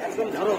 একদম ধরো